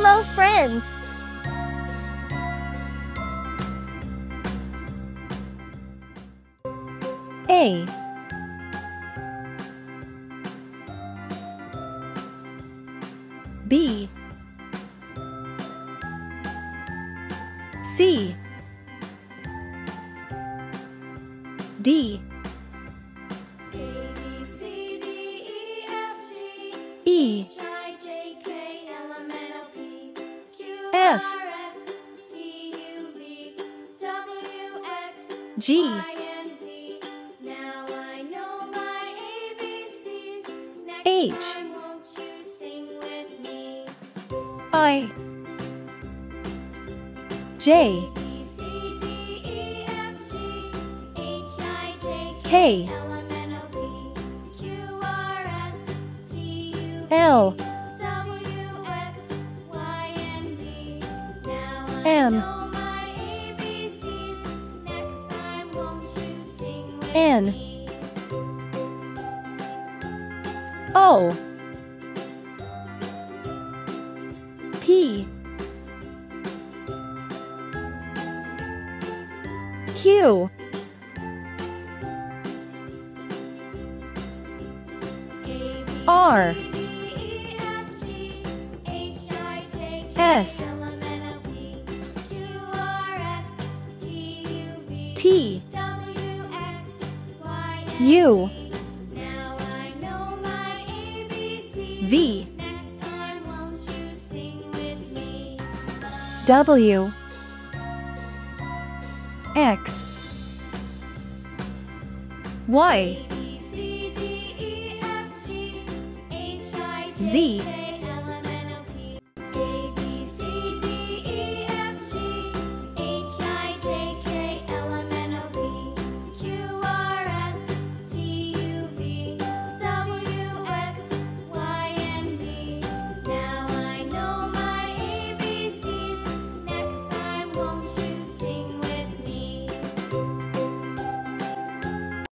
Hello, friends. A. B. C. D. E F. G. H. I. J. K. L M N. O. P. Q. R. S T. U. V. W. X. Y. Z